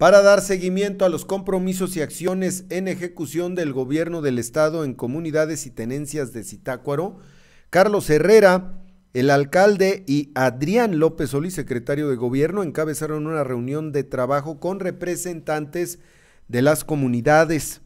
para dar seguimiento a los compromisos y acciones en ejecución del gobierno del estado en comunidades y tenencias de Zitácuaro, Carlos Herrera, el alcalde y Adrián López Solís, secretario de gobierno, encabezaron una reunión de trabajo con representantes de las comunidades.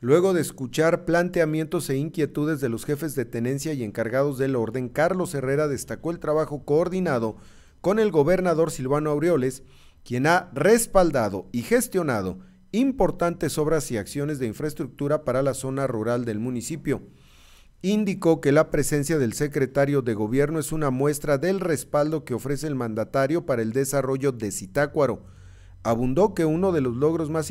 Luego de escuchar planteamientos e inquietudes de los jefes de tenencia y encargados del orden, Carlos Herrera destacó el trabajo coordinado con el gobernador Silvano Aureoles, quien ha respaldado y gestionado importantes obras y acciones de infraestructura para la zona rural del municipio. Indicó que la presencia del secretario de gobierno es una muestra del respaldo que ofrece el mandatario para el desarrollo de Zitácuaro. Abundó que uno de los logros más,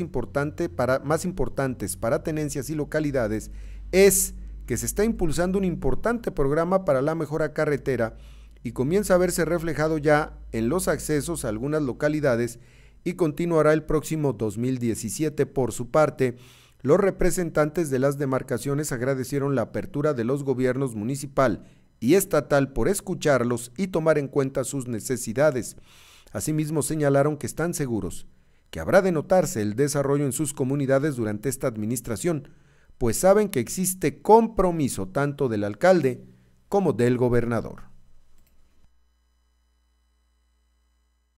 más importantes para tenencias y localidades es que se está impulsando un importante programa para la mejora carretera y comienza a verse reflejado ya en los accesos a algunas localidades y continuará el próximo 2017. Por su parte, los representantes de las demarcaciones agradecieron la apertura de los gobiernos municipal y estatal por escucharlos y tomar en cuenta sus necesidades. Asimismo señalaron que están seguros que habrá de notarse el desarrollo en sus comunidades durante esta administración, pues saben que existe compromiso tanto del alcalde como del gobernador.